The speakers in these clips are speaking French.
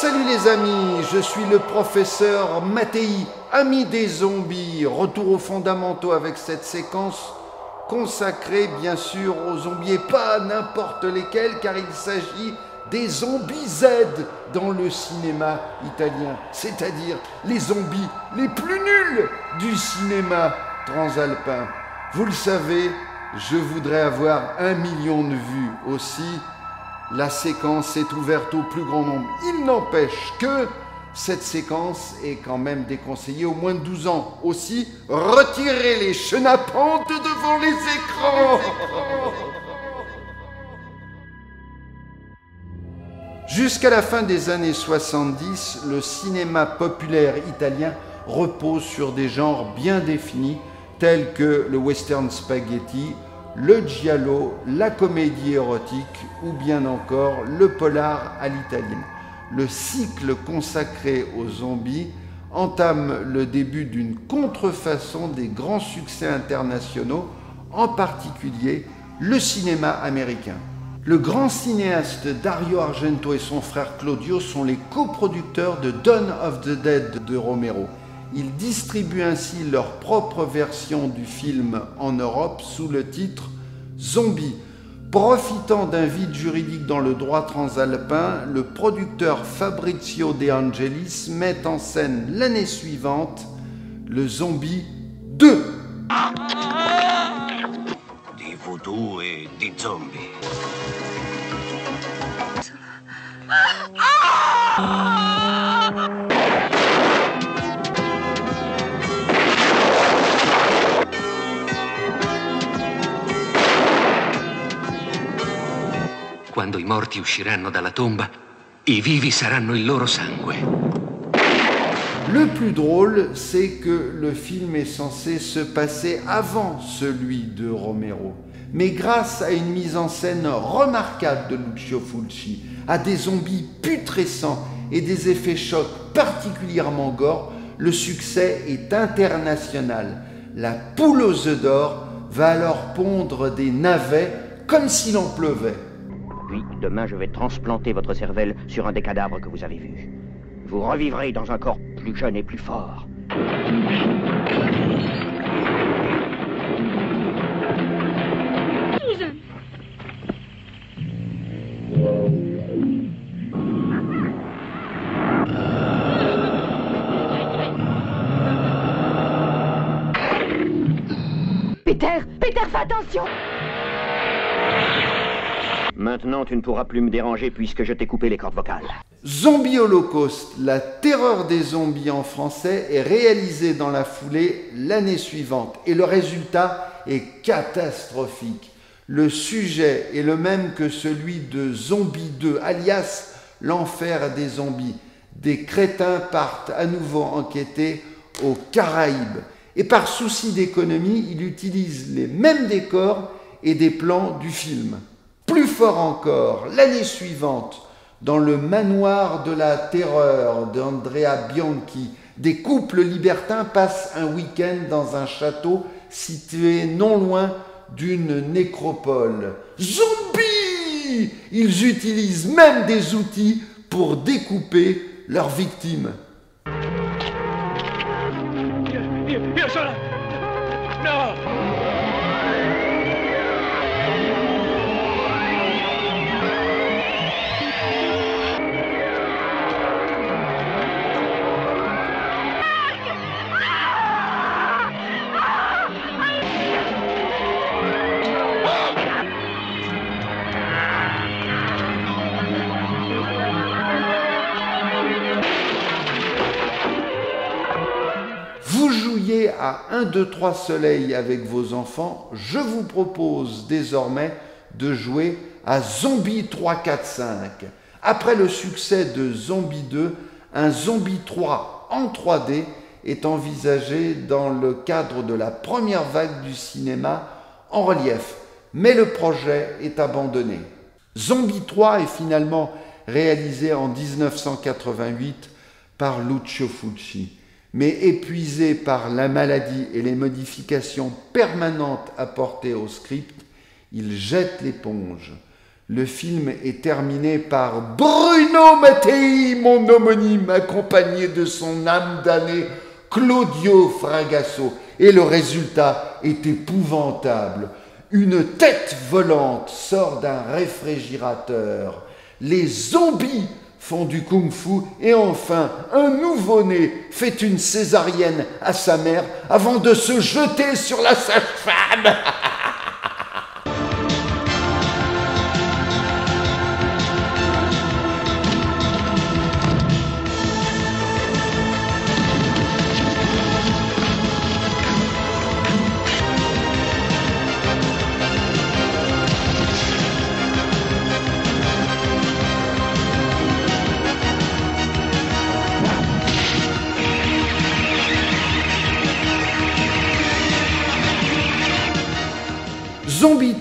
Salut les amis, je suis le professeur Mattei, ami des zombies. Retour aux fondamentaux avec cette séquence consacrée bien sûr aux zombies et pas n'importe lesquels car il s'agit des zombies Z dans le cinéma italien, c'est-à-dire les zombies les plus nuls du cinéma transalpin. Vous le savez, je voudrais avoir un million de vues aussi la séquence est ouverte au plus grand nombre. Il n'empêche que cette séquence est quand même déconseillée au moins de 12 ans. Aussi, retirez les chenappantes devant les écrans. Jusqu'à la fin des années 70, le cinéma populaire italien repose sur des genres bien définis tels que le western spaghetti, le giallo, la comédie érotique ou bien encore le polar à l'italienne. Le cycle consacré aux zombies entame le début d'une contrefaçon des grands succès internationaux, en particulier le cinéma américain. Le grand cinéaste Dario Argento et son frère Claudio sont les coproducteurs de Dawn of the Dead de Romero. Ils distribuent ainsi leur propre version du film en Europe sous le titre Zombie. Profitant d'un vide juridique dans le droit transalpin, le producteur Fabrizio De Angelis met en scène l'année suivante le Zombie 2. Des vaudous et des zombies. Quando morti usciranno dalla tomba, i vivi saranno il loro sangue. Le plus drôle, c'est que le film est censé se passer avant celui de Romero. Mais grâce à une mise en scène remarquable de Lucio Fulci, à des zombies putrescents et des effets chocs particulièrement gore, le succès est international. La poule aux œufs d'or va alors pondre des navets comme s'il en pleuvait. Puis, demain, je vais transplanter votre cervelle sur un des cadavres que vous avez vus. Vous revivrez dans un corps plus jeune et plus fort. Peter Peter, fais attention Maintenant, tu ne pourras plus me déranger puisque je t'ai coupé les cordes vocales. Zombie Holocaust, la terreur des zombies en français, est réalisé dans la foulée l'année suivante et le résultat est catastrophique. Le sujet est le même que celui de Zombie 2, alias l'enfer des zombies. Des crétins partent à nouveau enquêter aux Caraïbes et par souci d'économie, il utilise les mêmes décors et des plans du film. Plus fort encore, l'année suivante, dans le manoir de la terreur d'Andrea Bianchi, des couples libertins passent un week-end dans un château situé non loin d'une nécropole. Zombies Ils utilisent même des outils pour découper leurs victimes. À 1, 2, 3 soleil avec vos enfants, je vous propose désormais de jouer à Zombie 3, 4, 5. Après le succès de Zombie 2, un Zombie 3 en 3D est envisagé dans le cadre de la première vague du cinéma en relief, mais le projet est abandonné. Zombie 3 est finalement réalisé en 1988 par Lucio Fulci mais épuisé par la maladie et les modifications permanentes apportées au script, il jette l'éponge. Le film est terminé par Bruno Mattei, mon homonyme, accompagné de son âme damnée Claudio Fragasso. Et le résultat est épouvantable. Une tête volante sort d'un réfrigérateur. Les zombies font du kung-fu et enfin un nouveau-né fait une césarienne à sa mère avant de se jeter sur la sage-femme.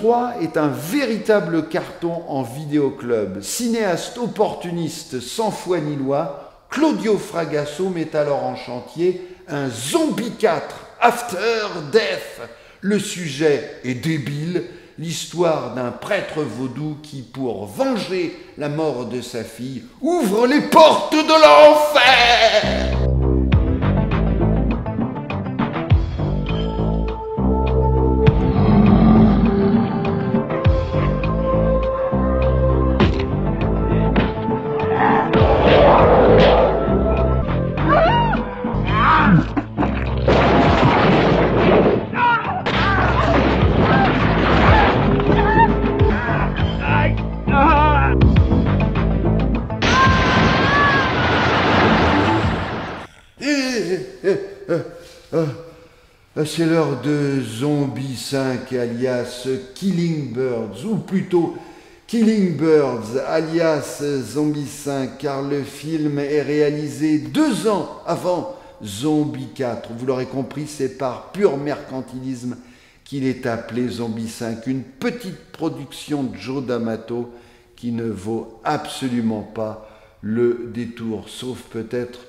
Zombie 3 est un véritable carton en vidéoclub. Cinéaste opportuniste sans foi ni loi, Claudio Fragasso met alors en chantier un Zombie 4 After Death. Le sujet est débile, l'histoire d'un prêtre vaudou qui, pour venger la mort de sa fille, ouvre les portes de l'enfer. C'est l'heure de Zombie 5 alias Killing Birds, ou plutôt Killing Birds alias Zombie 5, car le film est réalisé deux ans avant Zombie 4. Vous l'aurez compris, c'est par pur mercantilisme qu'il est appelé Zombie 5, une petite production de Joe D'Amato qui ne vaut absolument pas le détour, sauf peut-être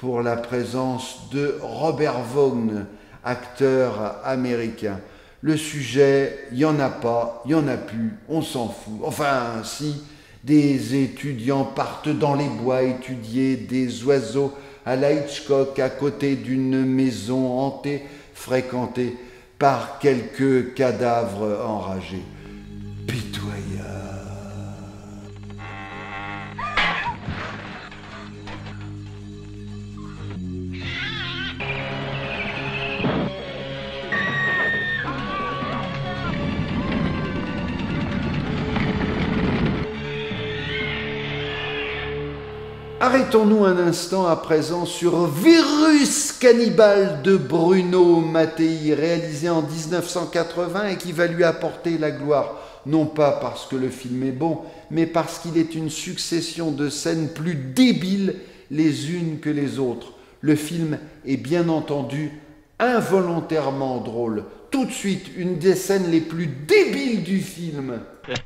pour la présence de Robert Vaughn, acteur américain. Le sujet, il n'y en a pas, il n'y en a plus, on s'en fout. Enfin, si des étudiants partent dans les bois étudier des oiseaux à la Hitchcock à côté d'une maison hantée, fréquentée par quelques cadavres enragés. Arrêtons-nous un instant à présent sur Virus cannibale de Bruno Mattei, réalisé en 1980 et qui va lui apporter la gloire, non pas parce que le film est bon, mais parce qu'il est une succession de scènes plus débiles les unes que les autres. Le film est bien entendu involontairement drôle. Tout de suite, une des scènes les plus débiles du film.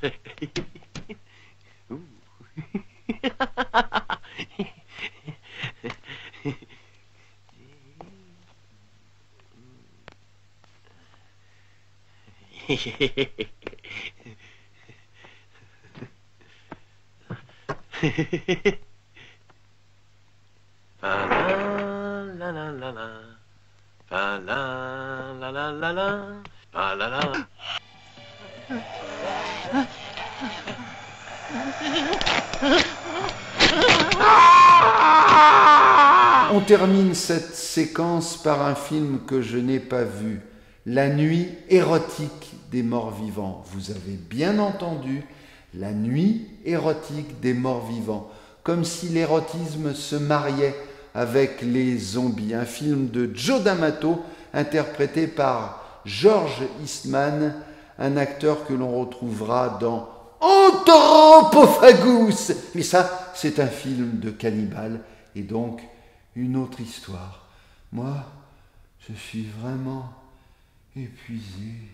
Fa la la la la la. Fa la la la la la. Fa la la. On termine cette séquence par un film que je n'ai pas vu, La nuit érotique des morts vivants. Vous avez bien entendu, La nuit érotique des morts vivants, comme si l'érotisme se mariait avec les zombies. Un film de Joe D'Amato interprété par George Eastman, un acteur que l'on retrouvera dans Anthropophagus. Mais ça, c'est un film de cannibale et donc une autre histoire. Moi, je suis vraiment épuisé.